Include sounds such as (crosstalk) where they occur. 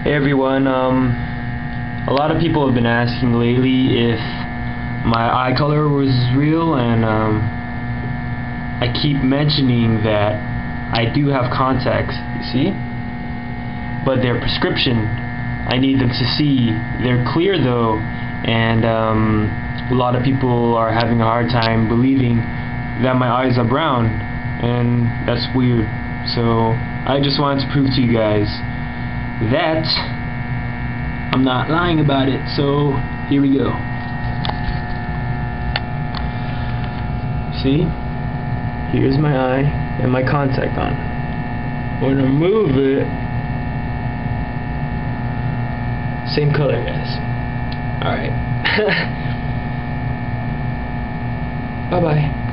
Hey everyone, um, a lot of people have been asking lately if my eye color was real and um, I keep mentioning that I do have contacts, you see? But they're prescription. I need them to see. They're clear though and um, a lot of people are having a hard time believing that my eyes are brown and that's weird. So I just wanted to prove to you guys that I'm not lying about it. So here we go. See? Here's my eye and my contact on. When I move it, same color, guys. Alright. (laughs) bye bye.